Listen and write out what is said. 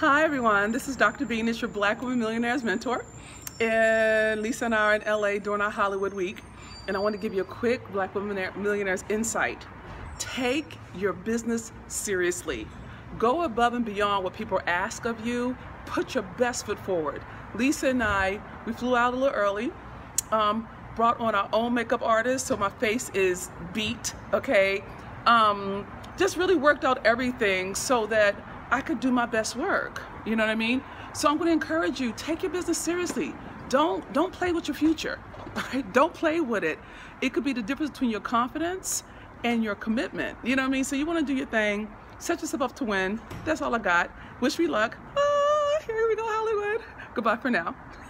Hi everyone, this is Dr. Venus, your Black Women Millionaires mentor. And Lisa and I are in LA during our Hollywood week. And I want to give you a quick Black Women Millionaires insight. Take your business seriously. Go above and beyond what people ask of you. Put your best foot forward. Lisa and I, we flew out a little early. Um, brought on our own makeup artist, so my face is beat, okay? Um, just really worked out everything so that I could do my best work. You know what I mean? So I'm going to encourage you, take your business seriously. Don't don't play with your future. Right? Don't play with it. It could be the difference between your confidence and your commitment. You know what I mean? So you want to do your thing, set yourself up to win. That's all I got. Wish me luck. Ah, here we go, Hollywood. Goodbye for now.